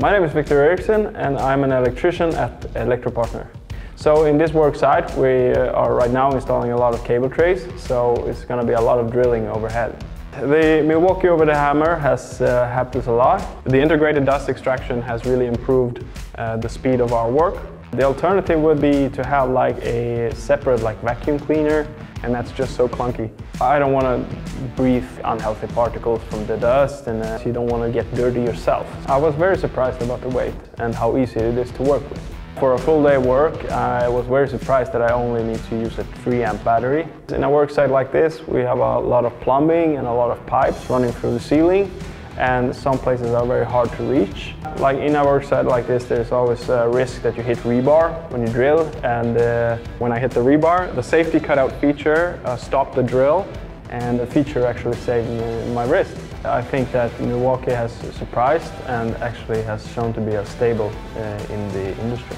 My name is Victor Eriksson and I'm an electrician at Electropartner. So in this work site we uh, are right now installing a lot of cable trays, so it's going to be a lot of drilling overhead. The Milwaukee over the hammer has uh, helped us a lot. The integrated dust extraction has really improved uh, the speed of our work. The alternative would be to have like a separate like vacuum cleaner and that's just so clunky. I don't want to breathe unhealthy particles from the dust and uh, you don't want to get dirty yourself. I was very surprised about the weight and how easy it is to work with. For a full day work, I was very surprised that I only need to use a 3 amp battery. In a work site like this, we have a lot of plumbing and a lot of pipes running through the ceiling and some places are very hard to reach. Like in a work site like this, there's always a risk that you hit rebar when you drill and uh, when I hit the rebar, the safety cutout feature uh, stopped the drill and the feature actually saved me my wrist. I think that Milwaukee has surprised and actually has shown to be a stable uh, in the industry.